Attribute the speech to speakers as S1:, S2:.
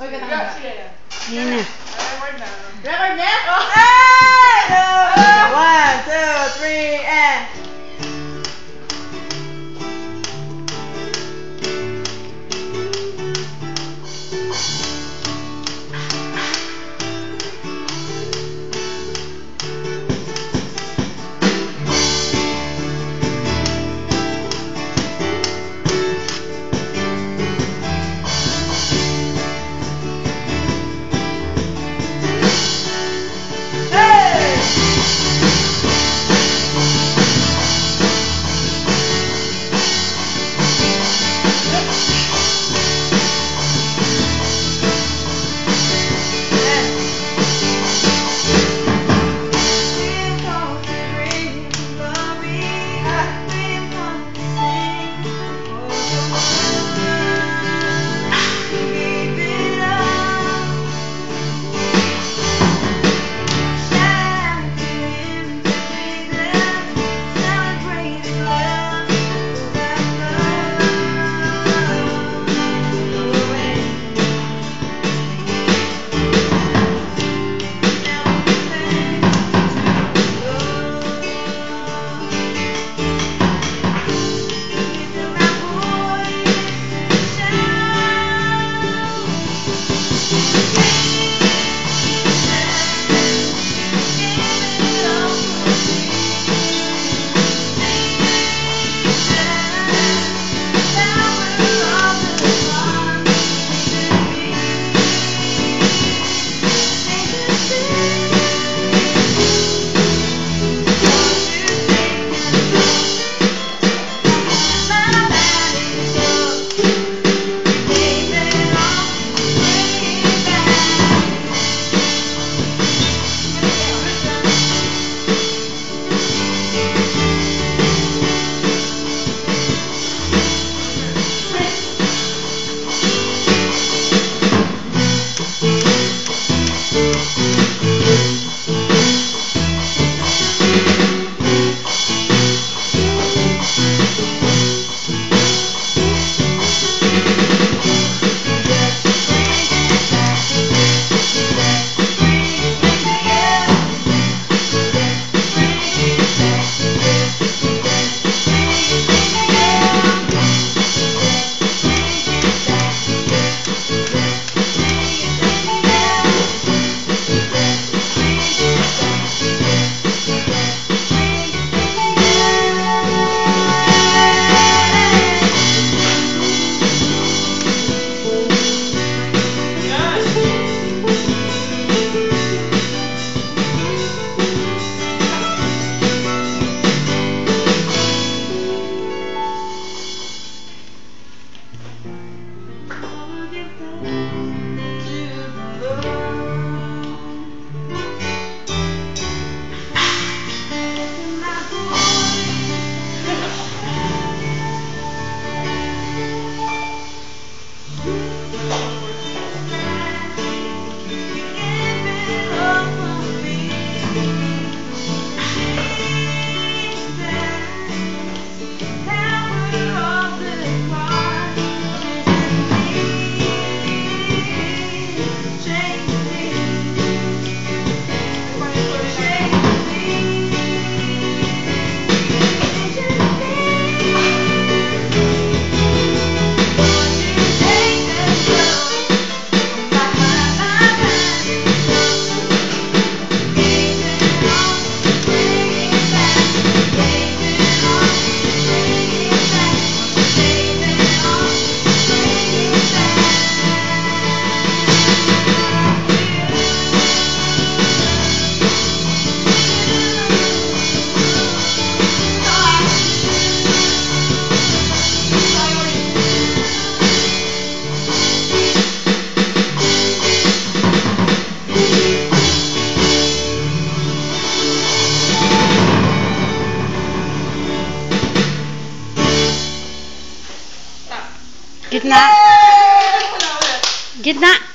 S1: Uy, katanga.
S2: Sige na. Record na.
S1: Record
S3: Música
S4: Gitna. Gitna.